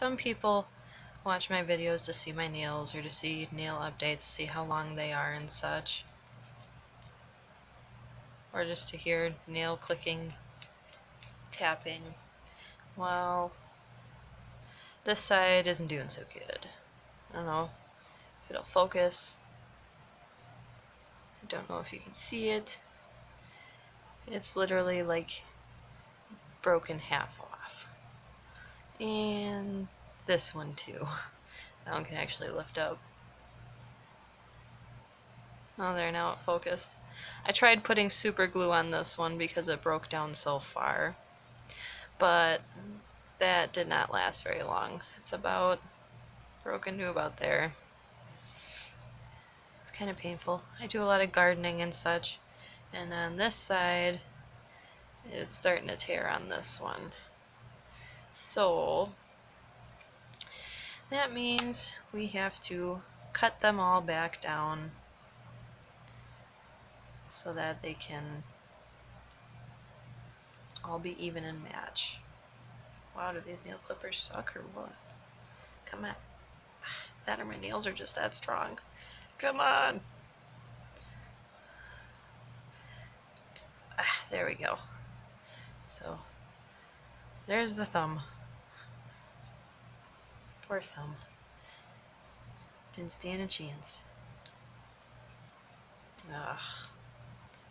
some people watch my videos to see my nails or to see nail updates, see how long they are and such. Or just to hear nail clicking, tapping. Well, this side isn't doing so good. I don't know if it'll focus. I don't know if you can see it. It's literally like broken half off. And this one too. That one can actually lift up. Oh, there, now it focused. I tried putting super glue on this one because it broke down so far. But that did not last very long. It's about broken to about there. It's kind of painful. I do a lot of gardening and such. And on this side, it's starting to tear on this one. So, that means we have to cut them all back down so that they can all be even and match. Wow, do these nail clippers suck or what? Come on. That or my nails are just that strong. Come on. Ah, there we go. So, there's the thumb. Poor thumb. Didn't stand a chance. Ugh.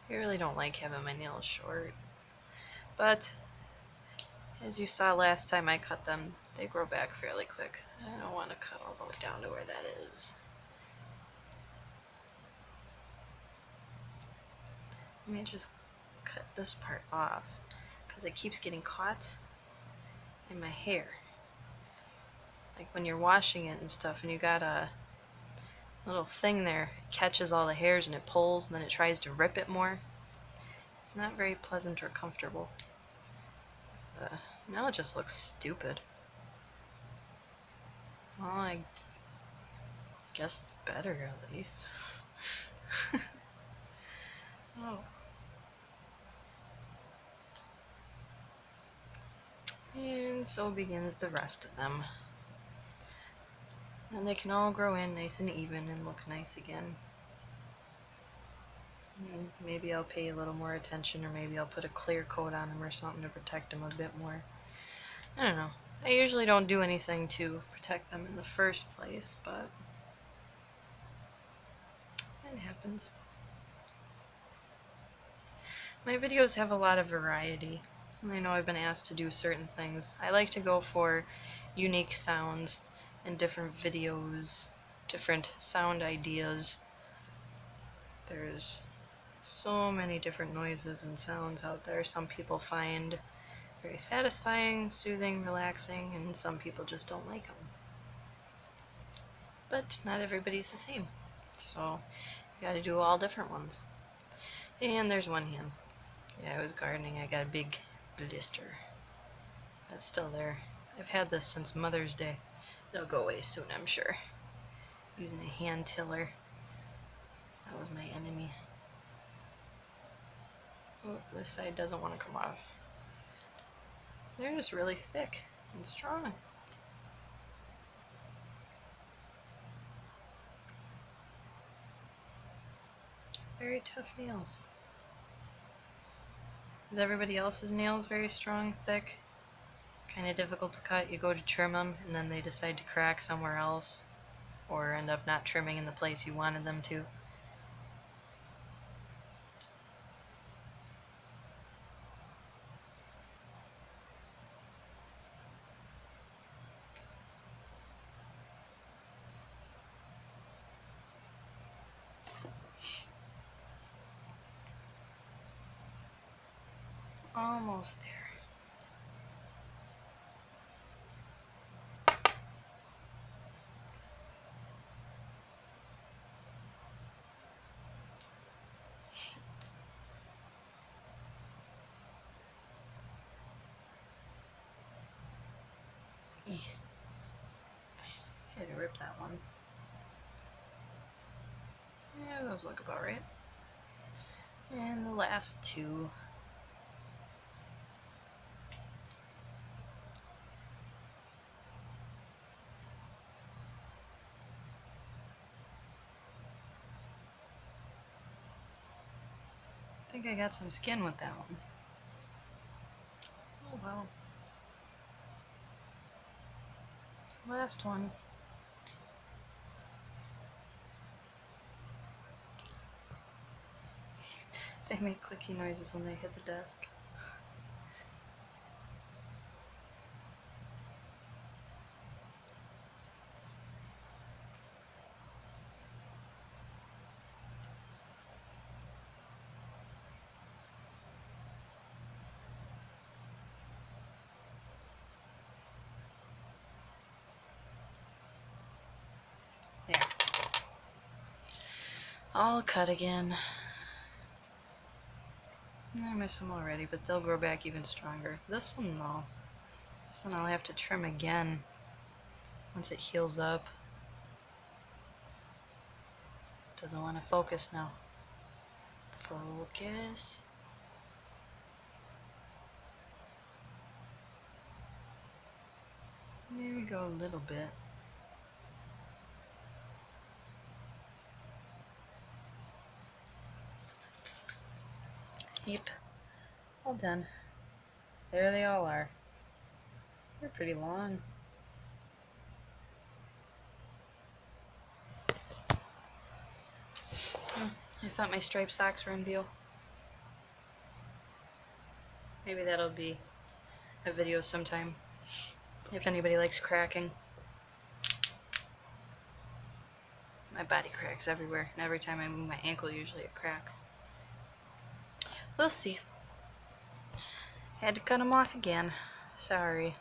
I really don't like having my nails short. But, as you saw last time I cut them, they grow back fairly quick. I don't want to cut all the way down to where that is. Let me just cut this part off because it keeps getting caught in my hair. Like when you're washing it and stuff and you got a little thing there it catches all the hairs and it pulls and then it tries to rip it more. It's not very pleasant or comfortable. Uh, now it just looks stupid. Well I guess it's better at least. Oh and so begins the rest of them and they can all grow in nice and even and look nice again. And maybe I'll pay a little more attention or maybe I'll put a clear coat on them or something to protect them a bit more. I don't know. I usually don't do anything to protect them in the first place, but it happens. My videos have a lot of variety. I know I've been asked to do certain things. I like to go for unique sounds and different videos, different sound ideas. There's so many different noises and sounds out there. Some people find very satisfying, soothing, relaxing, and some people just don't like them. But not everybody's the same. So you gotta do all different ones. And there's one hand. Yeah, I was gardening. I got a big blister. That's still there. I've had this since Mother's Day. They'll go away soon, I'm sure. Using a hand tiller. That was my enemy. Oh, this side doesn't want to come off. They're just really thick and strong. Very tough nails. Is everybody else's nails very strong, thick? kind of difficult to cut. You go to trim them and then they decide to crack somewhere else or end up not trimming in the place you wanted them to. Almost there. Had to rip that one. Yeah, those look about right. And the last two. Think I got some skin with that one. Oh well. Last one. They make clicky noises when they hit the desk. There. All cut again. I miss them already, but they'll grow back even stronger. This one, though. This one I'll have to trim again once it heals up. Doesn't want to focus now. Focus. There we go, a little bit. All done. There they all are. They're pretty long. Hmm, I thought my striped socks were in view. Maybe that'll be a video sometime. If anybody likes cracking. My body cracks everywhere, and every time I move my ankle, usually it cracks. We'll see. Had to cut him off again. Sorry.